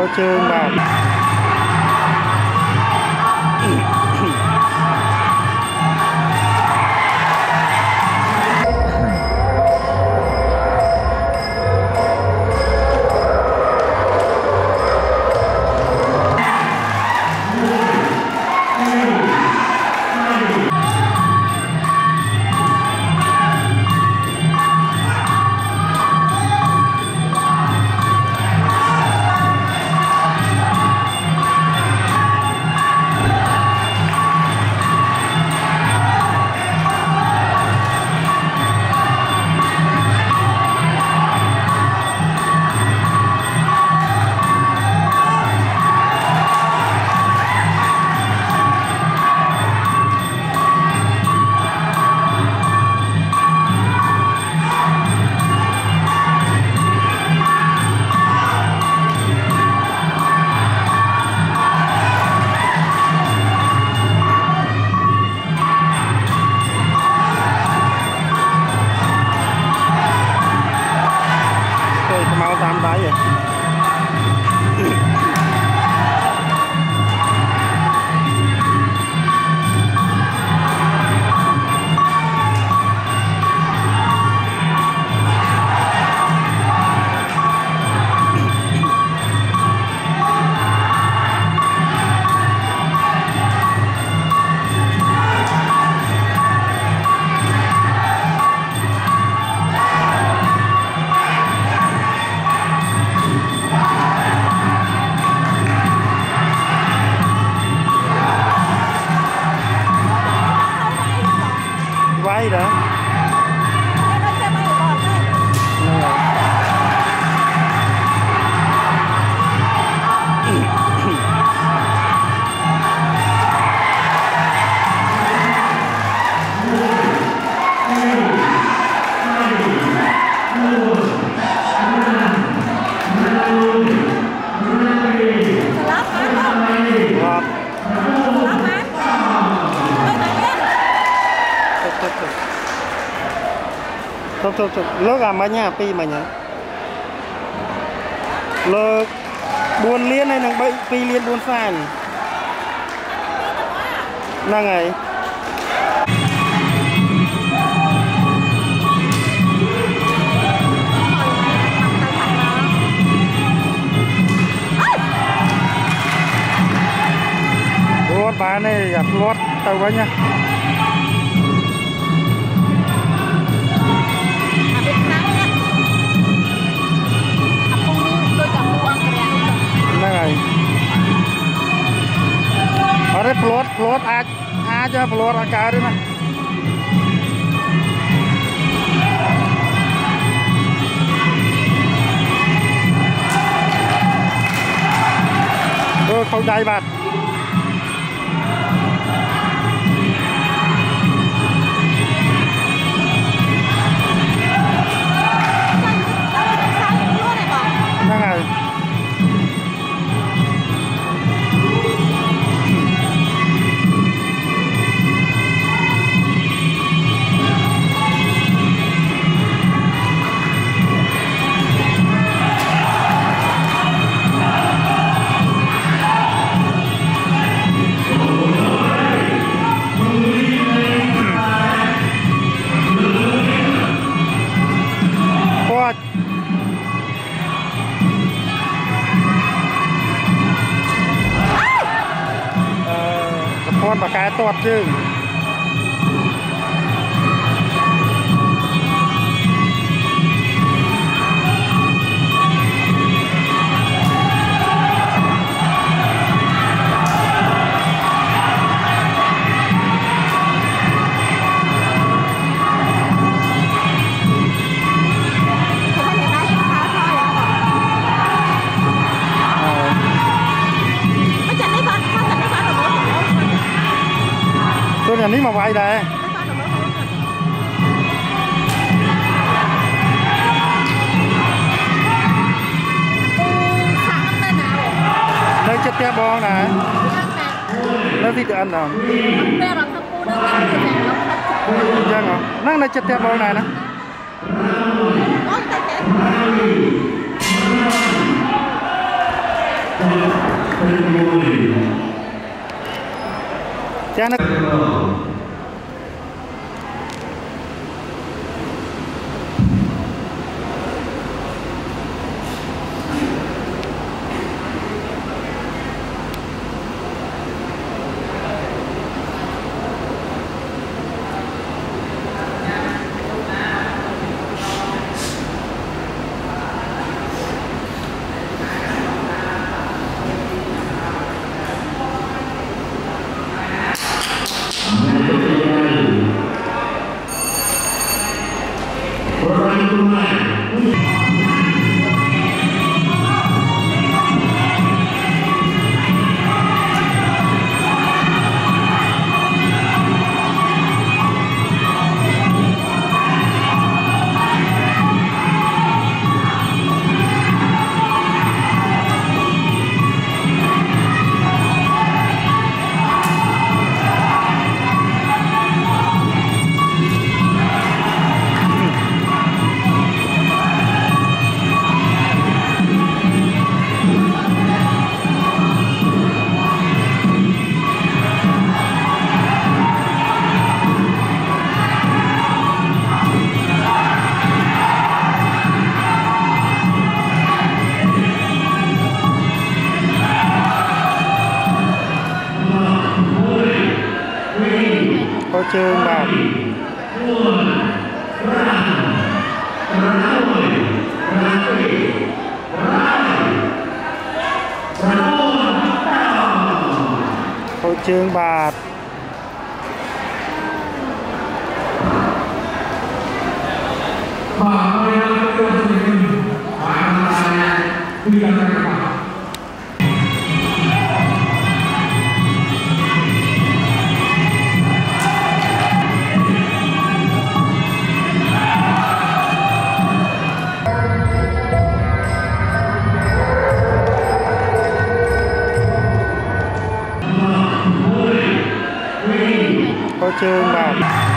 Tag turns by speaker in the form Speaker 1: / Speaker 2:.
Speaker 1: có trơn vào 三百元 ទៅទៅទៅទៅលើកអាមិញអាពីរមិញហ៎លើក4លានហើយនឹង3 2លាន4សែនហ្នឹងហើយរត់បានទេអាផ្លាត់ទៅវិញណា aja keluar angka hari mah Tôi không đầy bạc ចអឺសពតបកែតតជើង miếng mà quay nè nơi chất tia bon nè. Nơi thì được ăn nào? Dân hả năng nơi chất tia bon này nè. 加那个 trơn vào hội trương bạc Hãy subscribe cho kênh Ghiền Mì Gõ Để không bỏ lỡ những video hấp dẫn nói chung